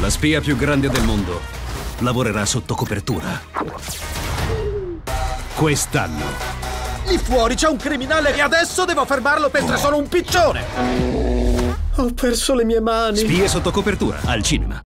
La spia più grande del mondo lavorerà sotto copertura. Quest'anno. Lì fuori c'è un criminale e adesso devo fermarlo mentre sono un piccione! Ho perso le mie mani. Spie sotto copertura, al cinema.